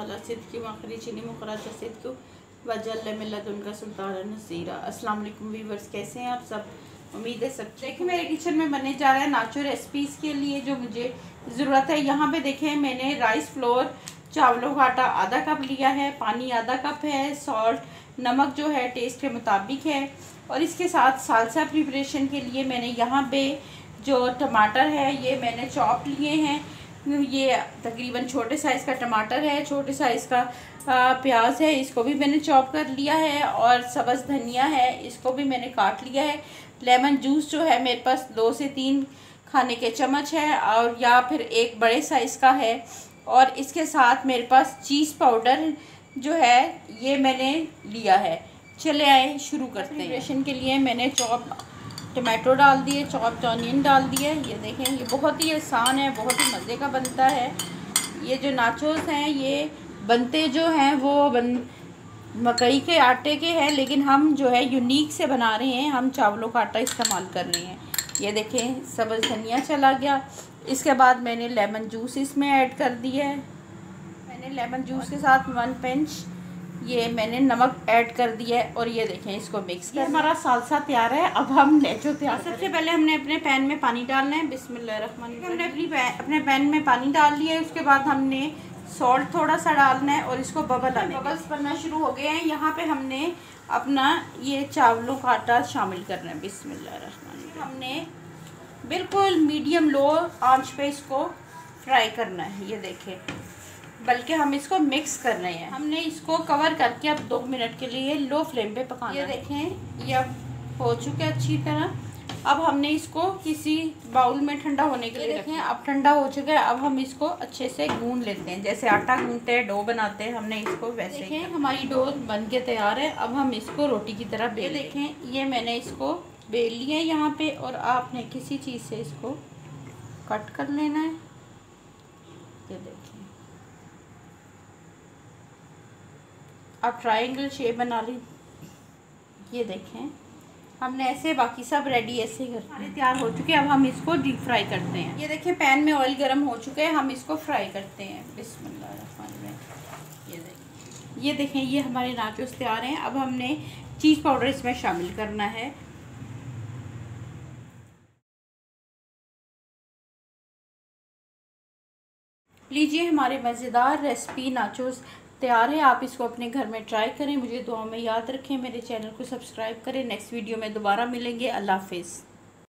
खली सिद्की मखरी चीनी मुखराज सिद्क वजल मिलत उनका सुल्तान नसीरा। अस्सलाम वालेकुम वीवर्स कैसे हैं आप सब? उम्मीद है सब देखिए मेरे किचन में बनने जा रहा है नाचो रेसिपीज़ के लिए जो मुझे ज़रूरत है। यहाँ पे देखें, मैंने राइस फ्लोर चावलों का आटा आधा कप लिया है, पानी आधा कप है सॉल्ट नमक जो है टेस्ट के मुताबिक है। और इसके साथ सालसा प्रिपरेशन के लिए मैंने यहाँ पे जो टमाटर है, ये मैंने चॉप लिए हैं। ये तकरीबन छोटे साइज़ का टमाटर है, छोटे साइज़ का प्याज है, इसको भी मैंने चॉप कर लिया है और सब्ज़ धनिया है, इसको भी मैंने काट लिया है। लेमन जूस जो है, मेरे पास दो से तीन खाने के चम्मच है और, या फिर एक बड़े साइज़ का है। और इसके साथ मेरे पास चीज़ पाउडर जो है, ये मैंने लिया है। चले आए, शुरू करते हैं। के लिए मैंने चॉप टमाटो डाल दिए चॉप ऑनियन डाल दिए। ये देखें, ये बहुत ही आसान है, बहुत ही मज़े का बनता है। ये जो नाचोस हैं, ये बनते जो हैं, वो बन, मकई के आटे के हैं, लेकिन हम जो है यूनिक से बना रहे हैं। हम चावलों का आटा इस्तेमाल कर रहे हैं। ये देखें, सब्ज़ धनिया चला गया। इसके बाद मैंने लेमन जूस इसमें ऐड कर दिया है। मैंने लेमन जूस के साथ वन पिंच ये मैंने नमक ऐड कर दिया है और ये देखें इसको मिक्स कर हमारा सालसा तैयार है अब हम नेचो तैयार सबसे पहले हमने अपने पैन में पानी डालना है बिस्मिल्लाहिर्रहमानिर्रहीम हमने अपनी अपने पैन में पानी डाल लिया है उसके बाद हमने सॉल्ट थोड़ा सा डालना है और इसको बबल आने बबल्स बनना शुरू हो गए हैं। यहाँ पे हमने अपना ये चावलों का आटा शामिल करना है बिस्मिल्लाहिर्रहमानिर्रहीम हमने बिल्कुल मीडियम लो आँच पे इसको फ्राई करना है ये देखें। बल्कि हम इसको मिक्स कर रहे हैं। हमने इसको कवर करके अब दो मिनट के लिए लो फ्लेम पे पकाना ये देखें ये अब हो चुका है अच्छी तरह। अब हमने इसको किसी बाउल में ठंडा होने के लिए देखें अब ठंडा हो चुका है। अब हम इसको अच्छे से गूंद लेते हैं। जैसे आटा गूंदते हैं डो बनाते हैं हमने इसको वैसे देखें हमारी डो बन के तैयार है। अब हम इसको रोटी की तरह बेल देखें ये मैंने इसको बेल लिया है यहाँ पे और आपने किसी चीज़ से इसको कट कर लेना है। ये देखें। अब ट्रायंगल शेप बना ली। ये देखें। हमने ऐसे बाकी सब रेडी ऐसे करते हैं तैयार हो चुके हैं अब हम इसको डीप फ्राई करते हैं। ये देखें पैन में ऑयल गर्म हो चुके हैं हम इसको फ्राई करते हैं। बिस्मिल्लाह ये देखें। ये देखें ये हमारे नाचोस तैयार हैं। अब हमने चीज़ पाउडर इसमें शामिल करना है। लीजिए हमारे मज़ेदार रेसिपी नाचोस तैयार है, आप इसको अपने घर में ट्राई करें। मुझे दुआ में याद रखें, मेरे चैनल को सब्सक्राइब करें। नेक्स्ट वीडियो में दोबारा मिलेंगे। अल्लाह हाफिज़।